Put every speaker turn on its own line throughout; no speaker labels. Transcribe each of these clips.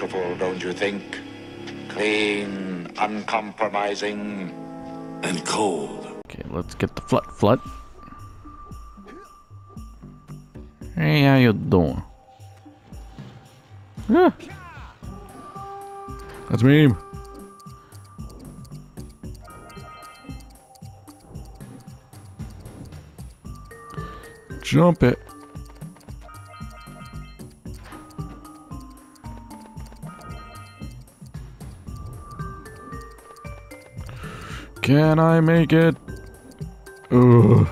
beautiful, don't you think? Clean, uncompromising.
And cold.
Okay, let's get the flut flut. Hey, how you doing? Ah. That's me. Jump it. Can I make it? Ugh.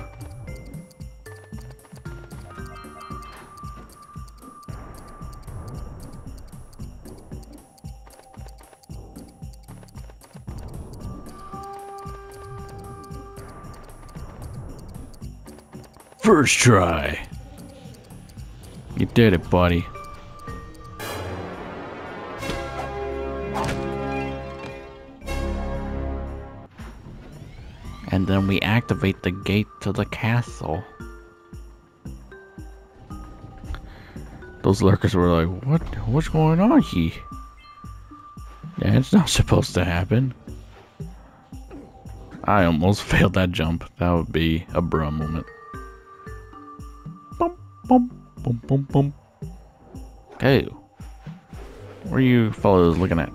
First try. You did it, buddy. And then we activate the gate to the castle. Those lurkers were like, what? What's going on here? That's not supposed to happen. I almost failed that jump. That would be a bra moment. Bum, bum, bum, bum, bum. Okay. What are you fellows looking at?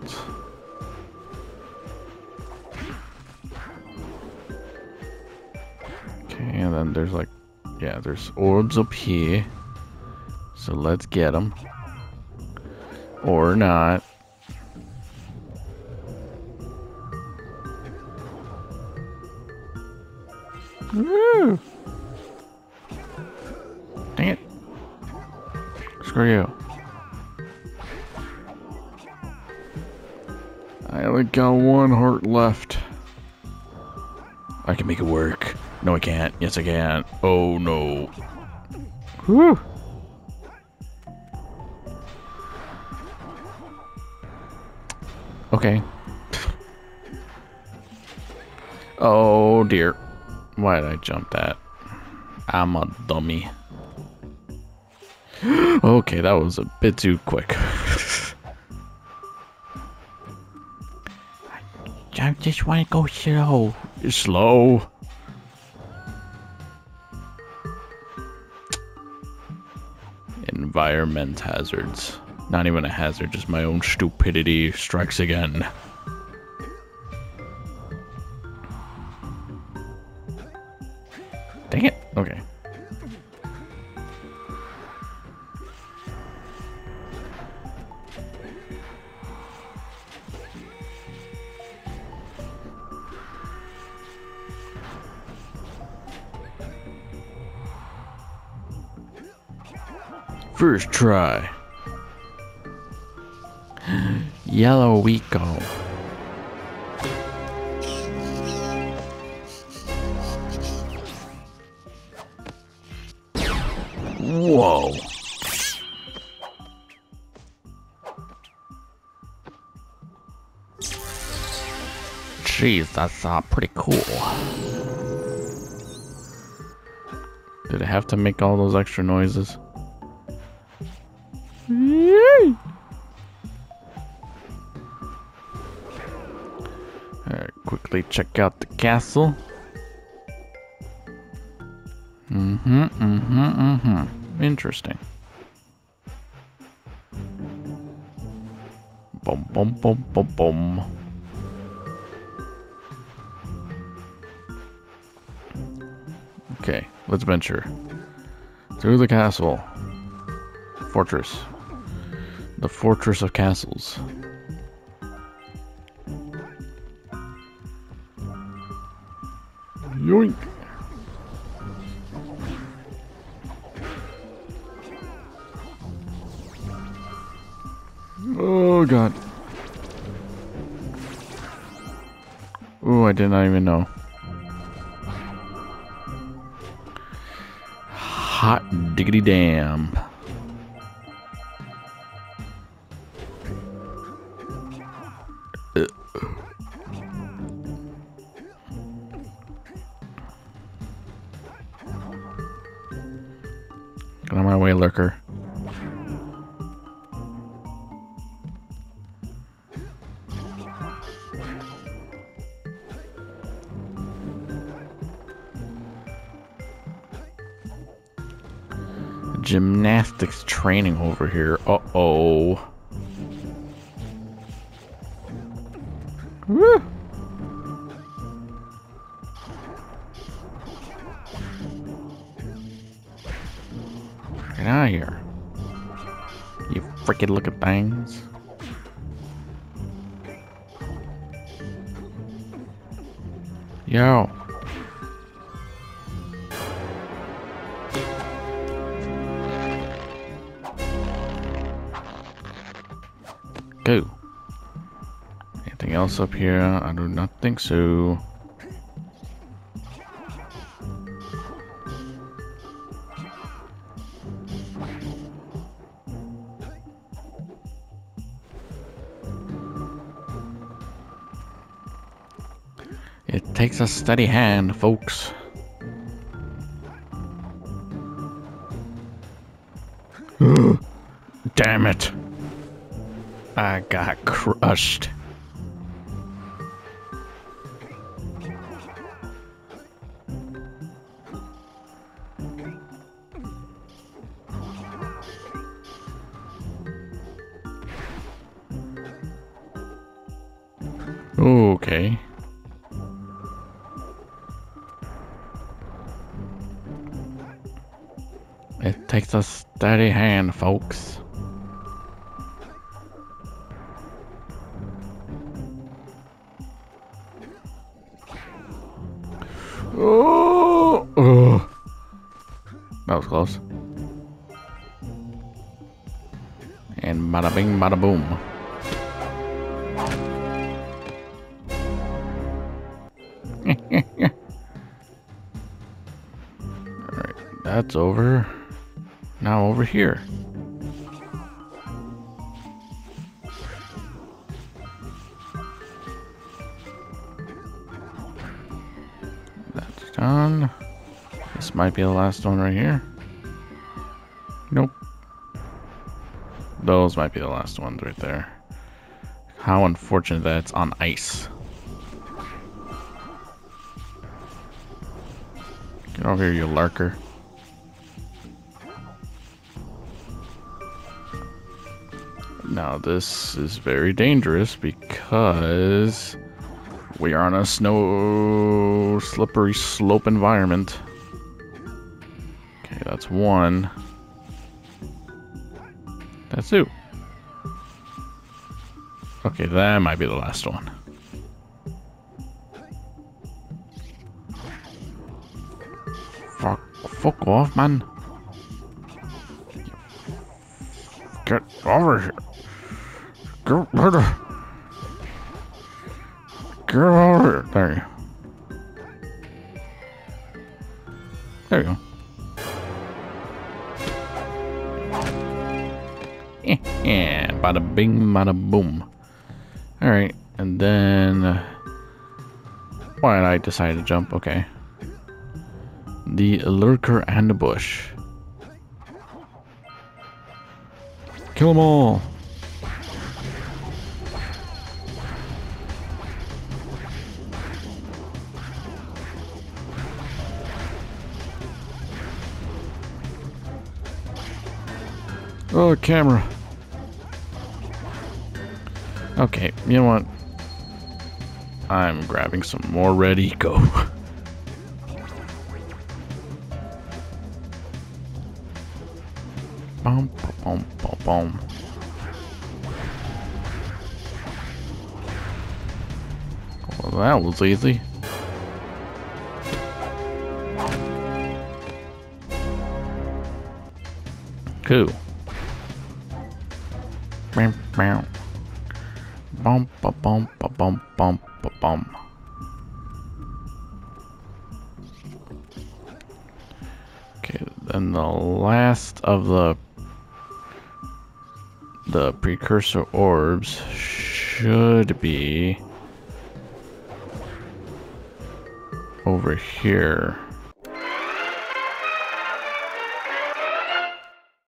Then there's like, yeah, there's orbs up here. So let's get them. Or not. Woo! Dang it. Screw you. I only got one heart left. I can make it work. No, I can't. Yes, I can. Oh, no. Whew. Okay. Oh, dear. Why did I jump that? I'm a dummy. okay, that was a bit too quick. I just want to go slow. Slow. Environment hazards. Not even a hazard, just my own stupidity strikes again. Dang it. Okay. First try. Yellow Eco. Whoa. Jeez, that's uh, pretty cool. Did it have to make all those extra noises? Quickly check out the castle. Mm-hmm, mm-hmm, mm-hmm. Interesting. Boom, boom, boom, boom, boom. Okay, let's venture. Through the castle. Fortress. The Fortress of Castles. Yoink! Oh god. Oh, I did not even know. Hot diggity damn. Get on my way, lurker. Gymnastics training over here. Uh-oh. Woo! Get out of here. You freaking looking things. Yo. Go. Anything else up here? I do not think so. Takes a steady hand, folks. Damn it. I got crushed. Okay. Takes a steady hand, folks. Oh, oh. That was close. And bada bing, bada boom. Alright, that's over. Now over here. That's done. This might be the last one right here. Nope. Those might be the last ones right there. How unfortunate that it's on ice. Get over here, you lurker. Now this is very dangerous because we are on a snow slippery slope environment. Okay, that's one. That's two. Okay, that might be the last one. Fuck, fuck off, man. Get over here. Get rid of. Get over here. There you. There you go. Yeah, bada bing, bada boom. Alright, and then... uh, Why did I decide to jump? Okay. The lurker and the bush. Kill them all! Oh, camera. Okay, you know what? I'm grabbing some more ready, go. Bum, bum, bum, bum. Well, that was easy. Cool. Bum, ba, bum, ba, bum, bum, bum. Okay, then the last of the the precursor orbs should be over here.